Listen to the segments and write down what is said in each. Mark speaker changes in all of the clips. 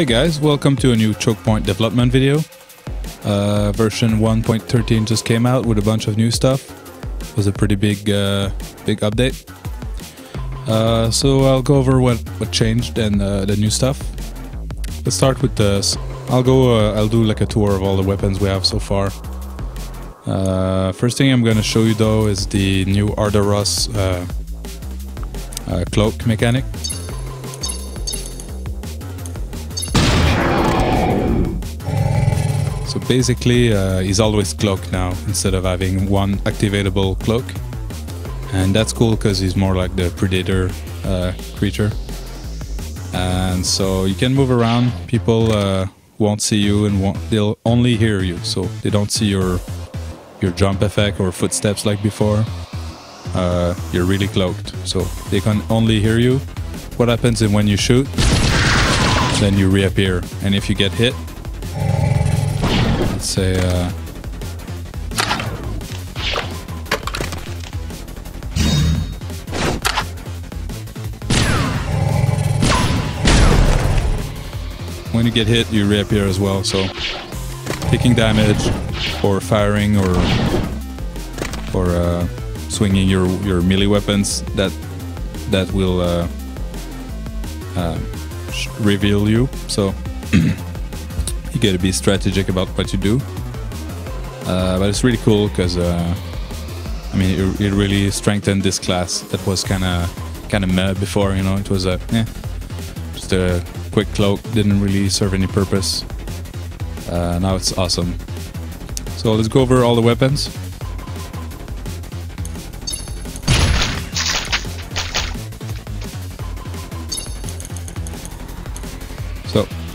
Speaker 1: Hey guys, welcome to a new choke point development video. Uh, version 1.13 just came out with a bunch of new stuff. It was a pretty big, uh, big update. Uh, so I'll go over what, what changed and uh, the new stuff. Let's start with this. I'll go. Uh, I'll do like a tour of all the weapons we have so far. Uh, first thing I'm gonna show you though is the new Ardoros cloak mechanic. Basically, uh, he's always cloaked now instead of having one activatable cloak, and that's cool because he's more like the predator uh, creature. And so you can move around. People uh, won't see you, and won't, they'll only hear you. So they don't see your your jump effect or footsteps like before. Uh, you're really cloaked, so they can only hear you. What happens is when you shoot, then you reappear, and if you get hit, say. Uh, when you get hit, you reappear as well. So taking damage or firing or or uh, swinging your your melee weapons that that will uh, uh, reveal you. So you got to be strategic about what you do. Uh, but it's really cool because uh, I mean it, it, really strengthened this class that was kind of kind of meh before. You know, it was a yeah, just a quick cloak didn't really serve any purpose. Uh, now it's awesome. So let's go over all the weapons.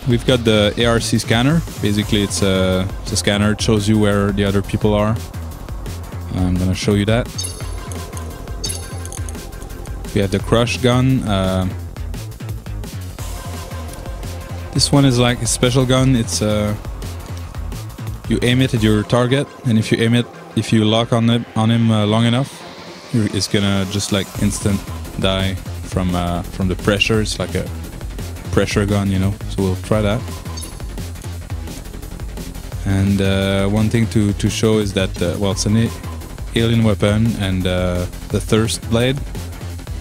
Speaker 1: We've got the ARC scanner. Basically, it's a, it's a scanner. It shows you where the other people are. I'm gonna show you that. We have the crush gun. Uh, this one is like a special gun. It's uh, you aim it at your target, and if you aim it, if you lock on it on him uh, long enough, it's gonna just like instant die from uh, from the pressure. It's like a pressure gun, you know. So we'll try that. And uh, one thing to to show is that uh, well, it's an alien weapon, and uh, the thirst blade.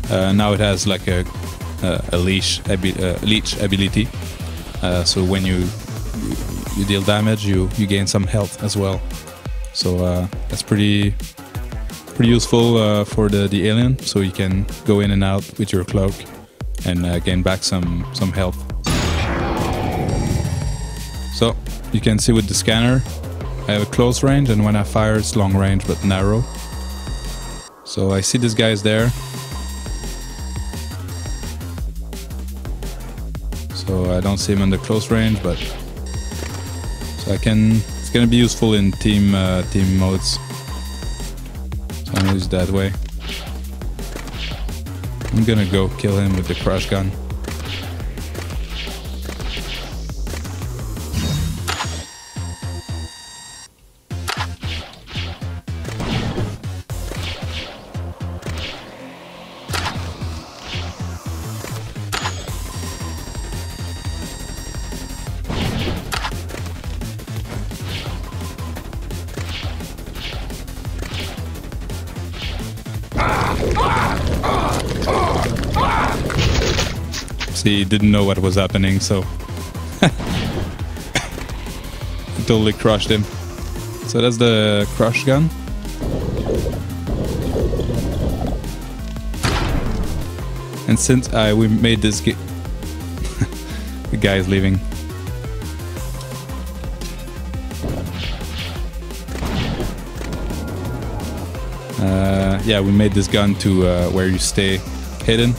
Speaker 1: Uh, now it has like a a leash leech ability. so when you you deal damage, you you gain some health as well. So uh, that's pretty pretty useful uh, for the the alien. So you can go in and out with your cloak and uh, gain back some some health. So you can see with the scanner, I have a close range, and when I fire, it's long range but narrow. So I see this guy is there. So I don't see him in the close range, but so I can, it's gonna be useful in team uh, team modes. So I'm gonna use that way. I'm gonna go kill him with the crush gun. Didn't know what was happening, so totally crushed him. So that's the crush gun. And since I we made this, the guy is leaving. Uh, yeah, we made this gun to uh, where you stay hidden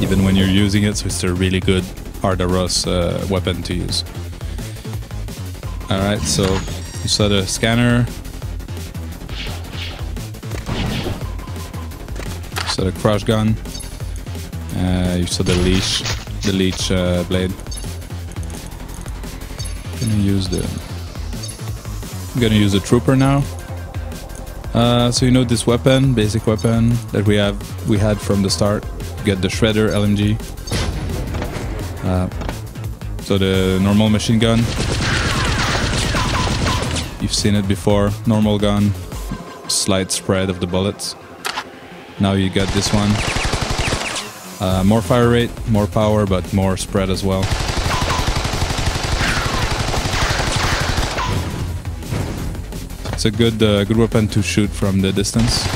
Speaker 1: even when you're using it, so it's a really good Ardoros uh, weapon to use. Alright, so you saw the scanner. You saw the crush gun. Uh, you saw the leash, the leech uh, blade. I'm gonna use the. I'm gonna use the trooper now. Uh, so you know this weapon, basic weapon that we have, we had from the start get the Shredder LMG. Uh, So the normal machine gun. You've seen it before. Normal gun, slight spread of the bullets. Now you got this one. Uh, more fire rate, more power, but more spread as well. It's a good uh, good weapon to shoot from the distance.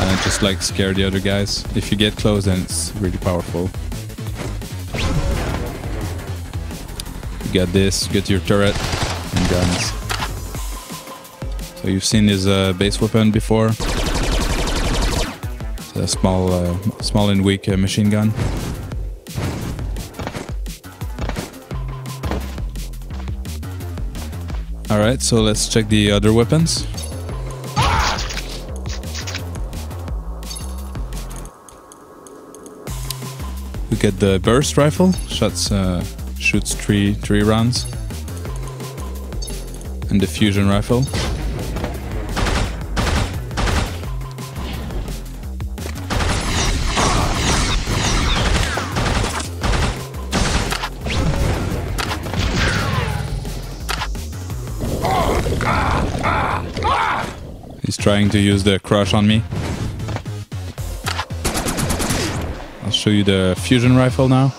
Speaker 1: Uh, just like scare the other guys. If you get close, then it's really powerful. You got this, get your turret and guns. So you've seen his uh, base weapon before. It's a small, uh, small and weak uh, machine gun. All right, so let's check the other weapons. Get the burst rifle, shots uh, shoots three three rounds, and the fusion rifle. He's trying to use the crush on me. Show you the fusion rifle now.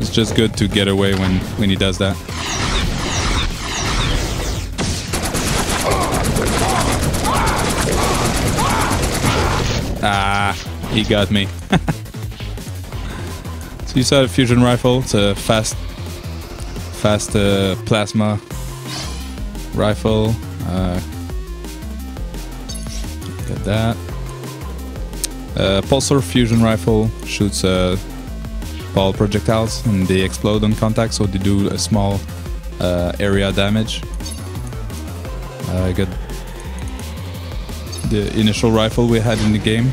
Speaker 1: It's just good to get away when, when he does that. Ah, he got me. so you saw the fusion rifle. It's a fast, fast uh, plasma rifle. Uh, that. Uh, pulsar fusion rifle shoots uh, ball projectiles and they explode on contact, so they do a small uh, area damage. I got the initial rifle we had in the game.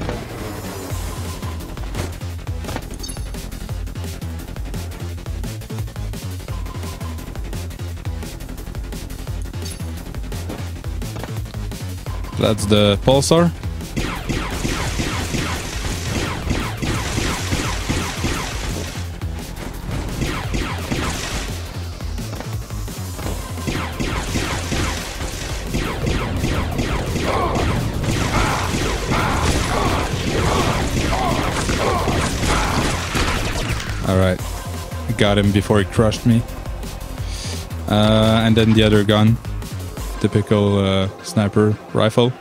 Speaker 1: That's the pulsar. All right, got him before he crushed me. Uh, and then the other gun, typical uh, sniper rifle.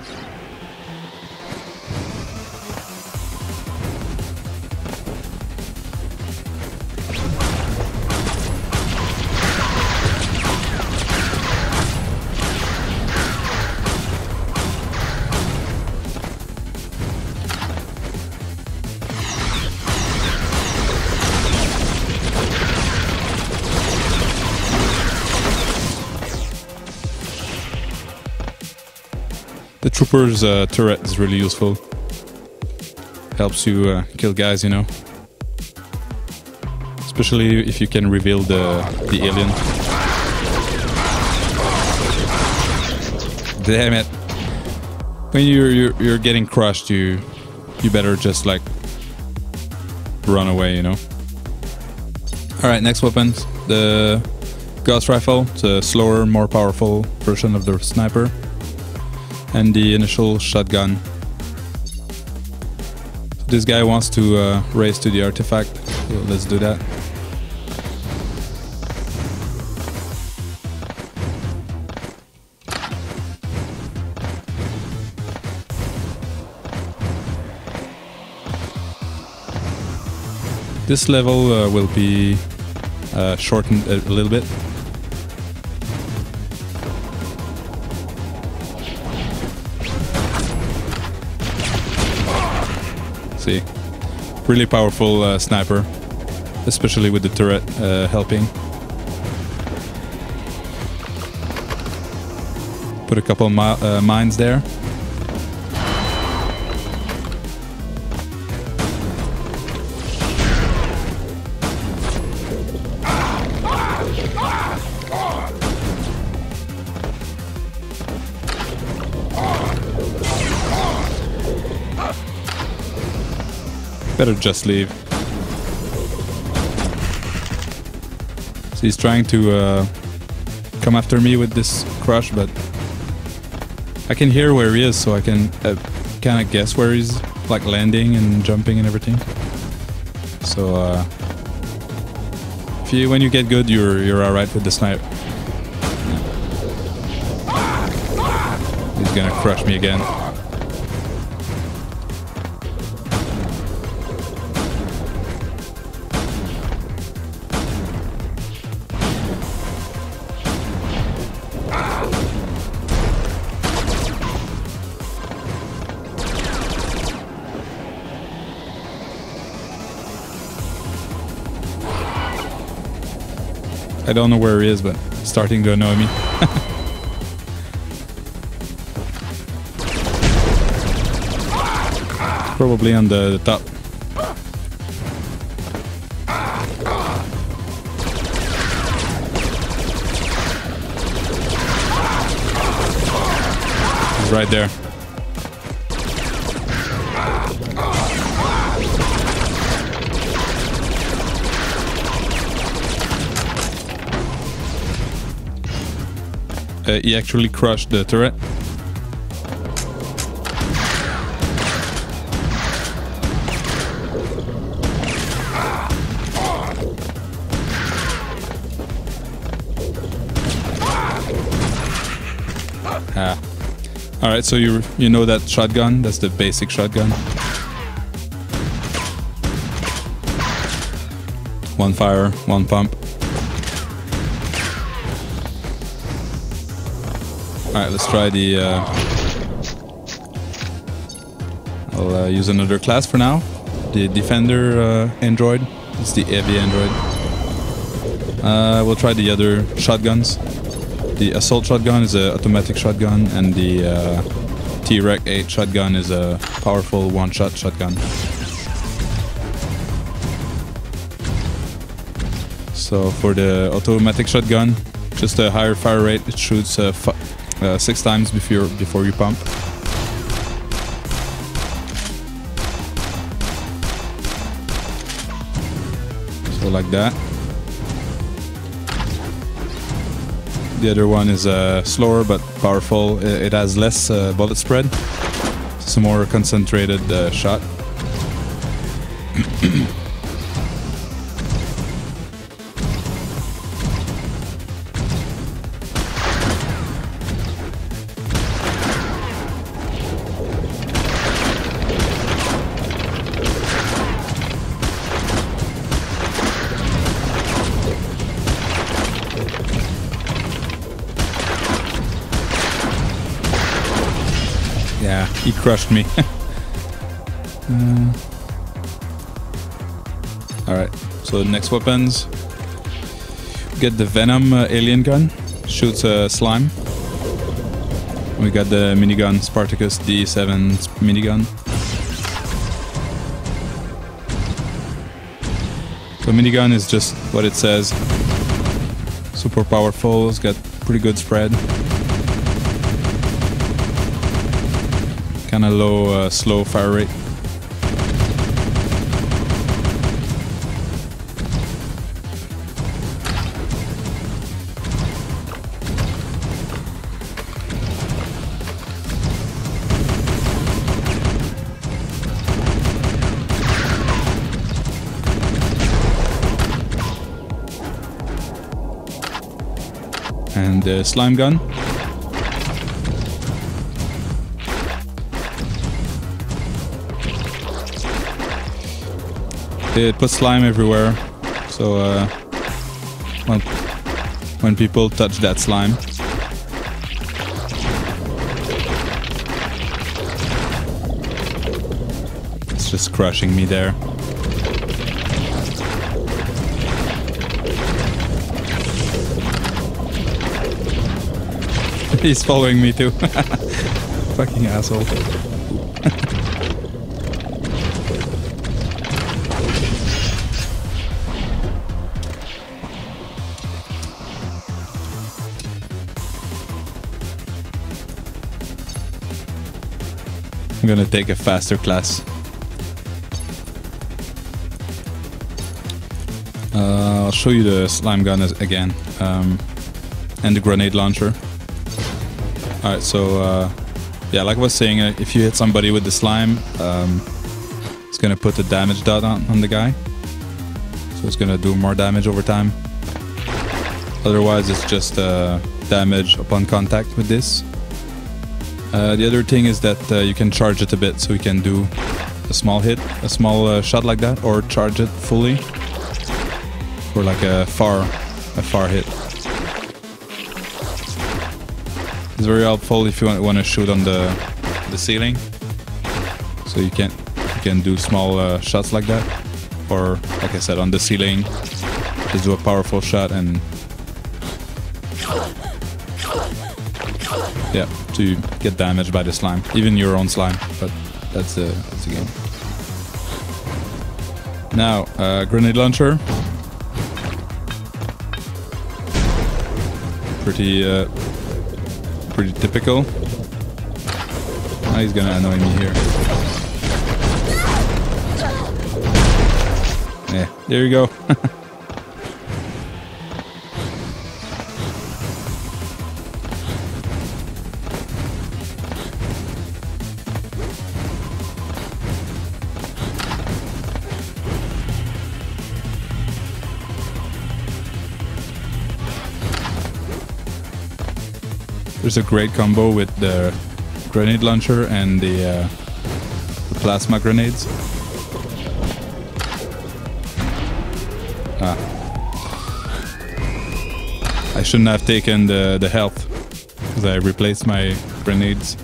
Speaker 1: The trooper's uh, turret is really useful. Helps you uh, kill guys, you know. Especially if you can reveal the the alien. Damn it! When you're you're, you're getting crushed, you you better just like run away, you know. All right, next weapon, the Gauss rifle. It's a slower, more powerful version of the sniper and the initial shotgun. This guy wants to uh, race to the artifact, so let's do that. This level uh, will be uh, shortened a little bit see. Really powerful uh, sniper, especially with the turret uh, helping. Put a couple mi uh, mines there. Better just leave. So he's trying to uh, come after me with this crush, but I can hear where he is, so I can uh, kind of guess where he's like landing and jumping and everything. So uh, if you when you get good, you're you're all right with the snipe. He's gonna crush me again. I don't know where he is, but starting to annoy me. Probably on the, the top. He's right there. Uh, he actually crushed the turret. Ah. All right, so you you know that shotgun? That's the basic shotgun. One fire, one pump. Alright, let's try the... Uh, I'll uh, use another class for now. The Defender uh, Android. It's the heavy Android. Uh, we'll try the other shotguns. The Assault Shotgun is an automatic shotgun, and the uh, T-Rex 8 shotgun is a powerful one-shot shotgun. So for the automatic shotgun, just a higher fire rate, it shoots uh, uh, six times before before you pump. So like that. The other one is uh, slower but powerful. It, has less uh, bullet spread. It's a more concentrated uh, shot. crushed me. uh, Alright, so the next weapons. get the Venom uh, alien gun. Shoots a slime. We got the minigun Spartacus D7 minigun. So minigun is just what it says. Super powerful, it's got pretty good spread. Kind of low, uh, slow fire rate. and the slime gun. It puts slime everywhere. So uh, well, when people touch that slime, it's just crushing me there. He's following me too. Fucking asshole. I'm gonna take a faster class. Uh, I'll show you the slime gun again um, and the grenade launcher. Alright, so uh, yeah, like I was saying, uh, if you hit somebody with the slime, um, it's gonna put the damage dot on, on the guy. So it's gonna do more damage over time. Otherwise, it's just uh, damage upon contact with this. Uh, the other thing is that uh, you can charge it a bit, so you can do a small hit, a small uh, shot like that, or charge it fully for like a far, a far hit. It's very helpful if you want to shoot on the the ceiling, so you can you can do small uh, shots like that, or like I said on the ceiling, just do a powerful shot and yeah to get damaged by the slime, even your own slime. But that's a, that's the game. Now uh, grenade launcher. Pretty uh, pretty typical. Now he's gonna annoy me here. Yeah, there you go. A great combo with the grenade launcher and the, uh, the plasma grenades. Ah. I shouldn't have taken the, the health because I replaced my grenades.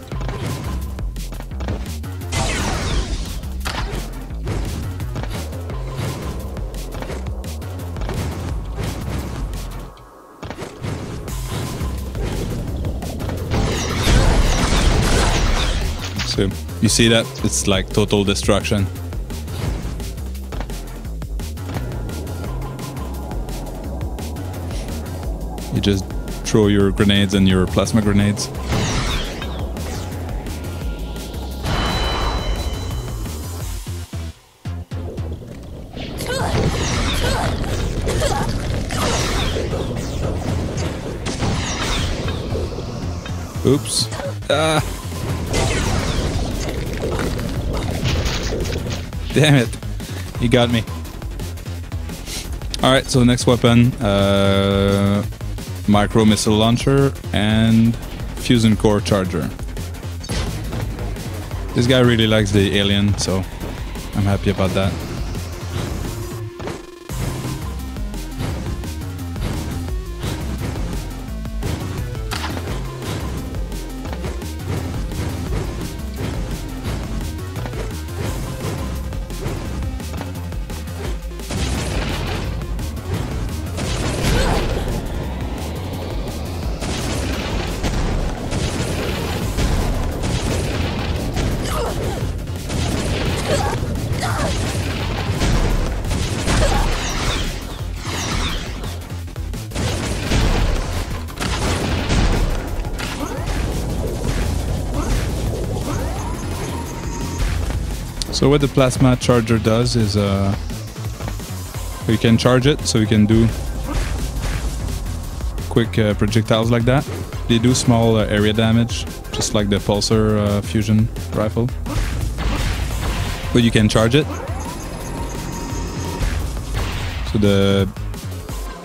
Speaker 1: So you see that? It's like total destruction. You just throw your grenades and your plasma grenades. Oops. Ah. Damn it. You got me. Alright, so the next weapon, uh, micro missile launcher and fusion core charger. This guy really likes the alien, so I'm happy about that. So what the plasma charger does is uh, you can charge it, so we can do quick uh, projectiles like that. They do small uh, area damage, just like the pulsar uh, fusion rifle. But you can charge it. So the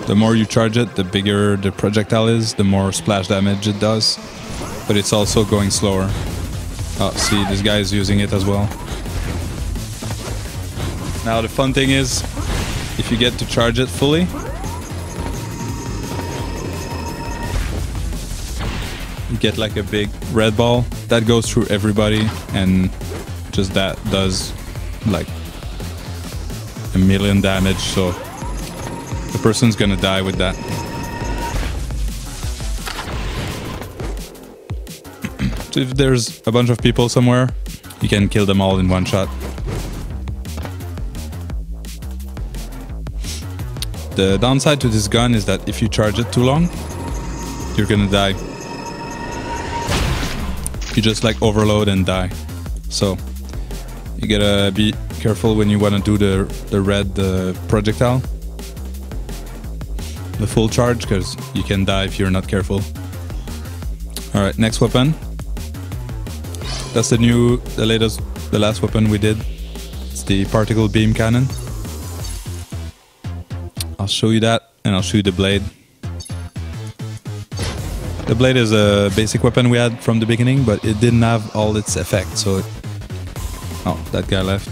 Speaker 1: the more you charge it, the bigger the projectile is, the more splash damage it does. But it's also going slower. Oh, see, this guy is using it as well. Now the fun thing is, if you get to charge it fully, you get like a big red ball that goes through everybody and just that does like a million damage so the person's gonna die with that. so if there's a bunch of people somewhere, you can kill them all in one shot. The downside to this gun is that if you charge it too long, you're gonna die. You just like overload and die. So you gotta be careful when you wanna do the, the red uh, projectile. the full charge because you can die if you're not careful. All right, next weapon. That's the new, the latest, the last weapon we did. It's the particle beam cannon. I'll show you that and I'll show you the blade. The blade is a basic weapon we had from the beginning, but it didn't have all its effects, so it... Oh, that guy left.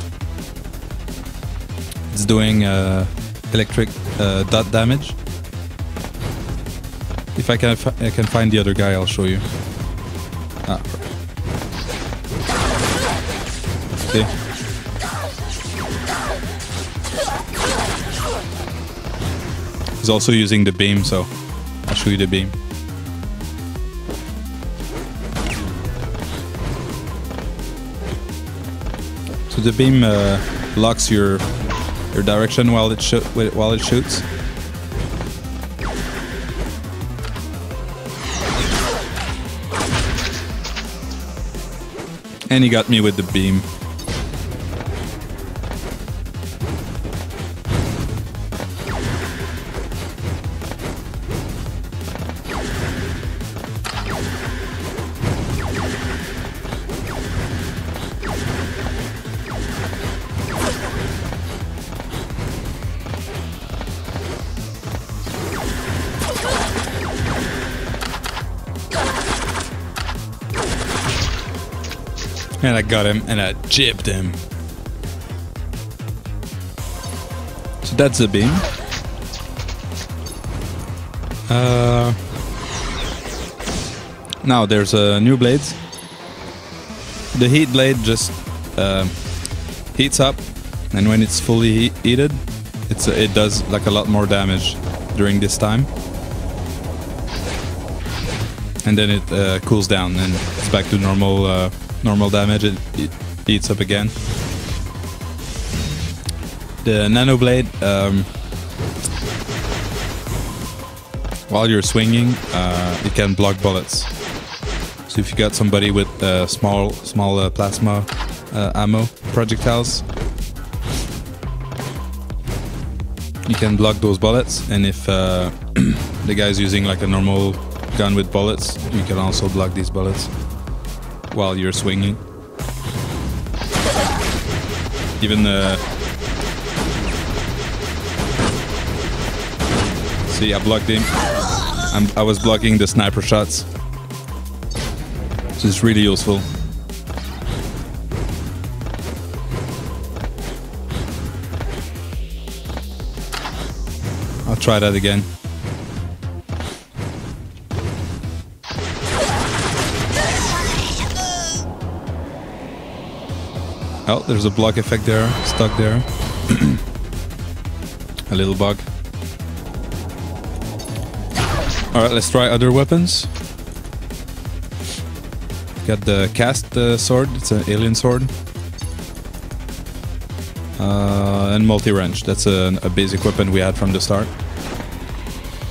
Speaker 1: It's doing uh, electric uh, dot damage. If I can, I can find the other guy, I'll show you. Ah, see. He's also using the beam, so I'll show you the beam. So the beam uh, locks your your direction while it while it shoots. And he got me with the beam. Got him and I gibbed him. So that's the beam. Uh, now there's a new blades. The heat blade just uh, heats up, and when it's fully heat heated, it's uh, it does like a lot more damage during this time, and then it uh, cools down and it's back to normal uh, normal damage, it, it eats up again. The Nano Blade, um, while you're swinging, uh, it can block bullets. So if you got somebody with uh, small small uh, plasma uh, ammo projectiles, you can block those bullets. And if uh, the guy's using like a normal gun with bullets, you can also block these bullets while you're swinging. Even the... See, I blocked him. I'm, I was blocking the sniper shots. Which is really useful. I'll try that again. Oh, there's a block effect there, stuck there. a little bug. Alright, let's try other weapons. Got the cast uh, sword, it's an alien sword. Uh, and multi-wrench, that's a, a, basic weapon we had from the start.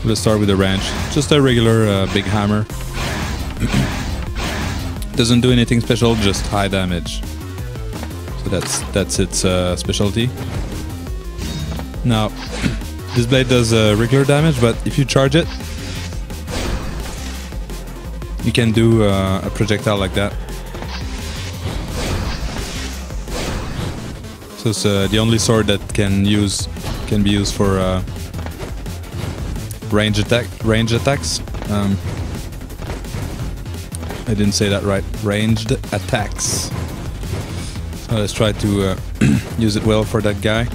Speaker 1: Let's start with the wrench, just a regular uh, big hammer. Doesn't do anything special, just high damage. That's that's its uh, specialty. Now, this blade does uh, regular damage, but if you charge it, you can do uh, a projectile like that. So it's uh, the only sword that can use can be used for uh, range attack range attacks. Um, I didn't say that right. Ranged attacks. So let's try to uh, use it well for that guy.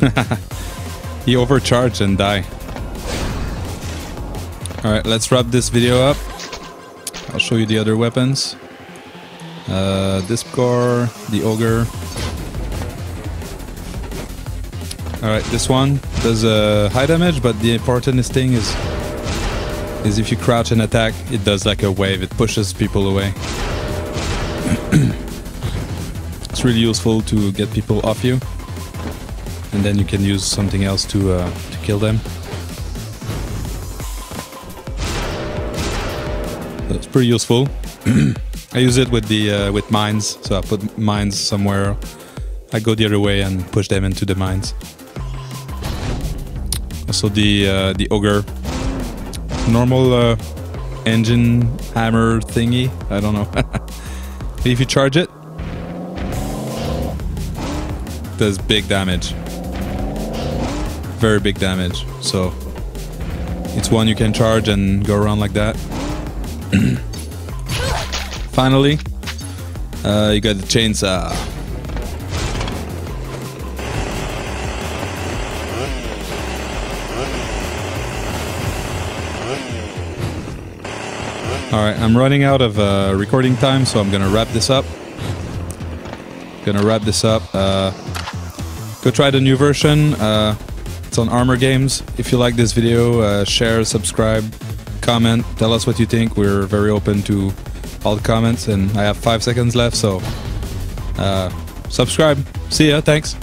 Speaker 1: he overcharged and die. Alright, let's wrap this video up. I'll show you the other weapons. Uh, Discor, the Ogre. Alright, this one does uh, high damage, but the important thing is is if you crouch and attack, it does like a wave, it pushes people away. it's really useful to get people off you. And then you can use something else to, uh, to kill them. That's pretty useful. I use it with the uh, with mines, so I put mines somewhere. I go the other way and push them into the mines. Also the uh, the ogre, normal uh, engine hammer thingy. I don't know. if you charge it, does big damage, very big damage. So it's one you can charge and go around like that. Finally, uh, you got the chainsaw. Alright, I'm running out of uh, recording time, so I'm gonna wrap this up. Gonna wrap this up. Uh, go try the new version. Uh, it's on Armor Games. If you like this video, uh, share, subscribe, comment, tell us what you think. We're very open to all the comments, and I have five seconds left, so uh, subscribe. See ya. Thanks.